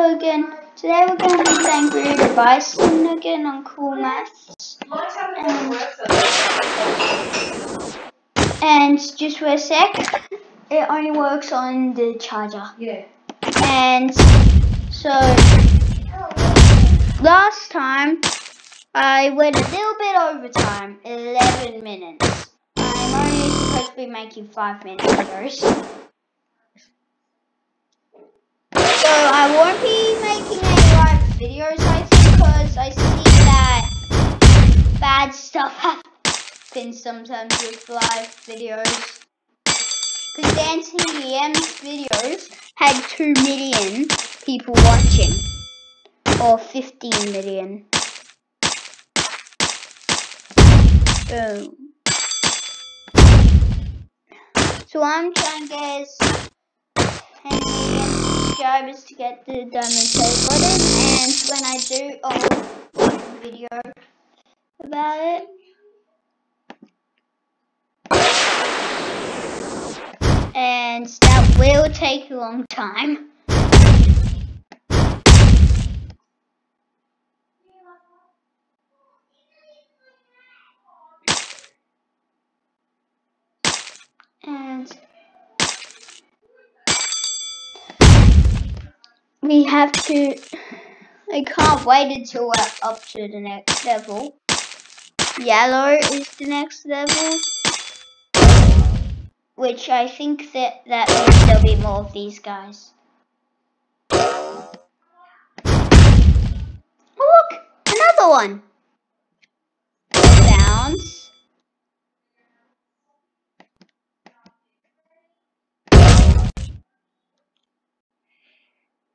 Again. Today we're going to be playing Burrito Bison again on Cool Maths. Um, and just for a sec, it only works on the charger. Yeah. And so last time I went a little bit over time, 11 minutes. I'm only supposed to be making 5 minutes I won't be making any live videos, I because I see that bad stuff happens sometimes with live videos. Because DanTDM's videos had 2 million people watching. Or 15 million. Boom. So I'm trying to get 10 million subscribers to get the diamond play button and when I do um, make a video about it. And that will take a long time. And we have to I can't wait until we're up to the next level. Yellow is the next level. Which I think that that means there'll be more of these guys. Oh look! Another one! Bounce.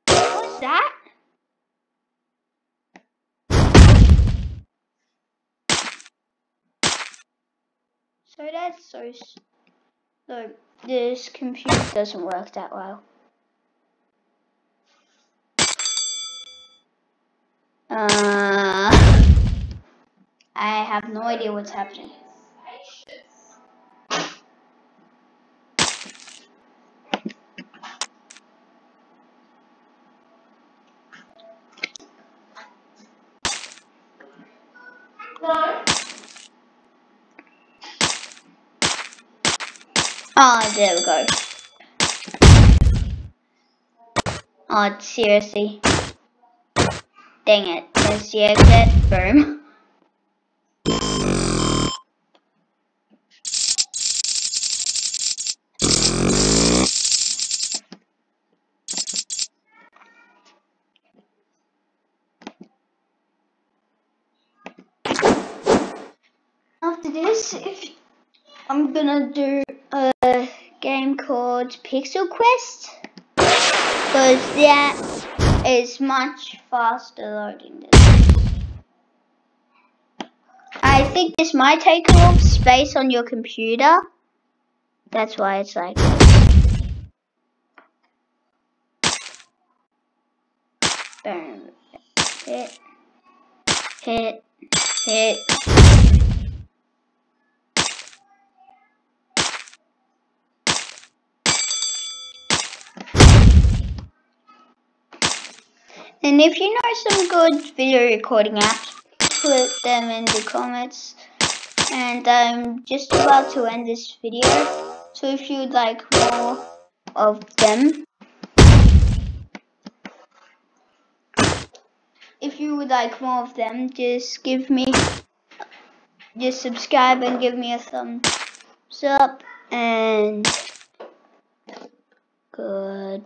What's that? So that's so. So this computer doesn't work that well. Uh, I have no idea what's happening. No. Oh, there we go. Oh, seriously. Dang it. There's the exit. Boom. After this, I'm gonna do a game called Pixel Quest because that is much faster loading this. I think this might take a lot of space on your computer. That's why it's like. Boom. Hit. Hit. Hit. And if you know some good video recording apps, put them in the comments. And I'm just about to end this video. So if you'd like more of them, if you would like more of them, just give me, just subscribe and give me a thumbs up. And good.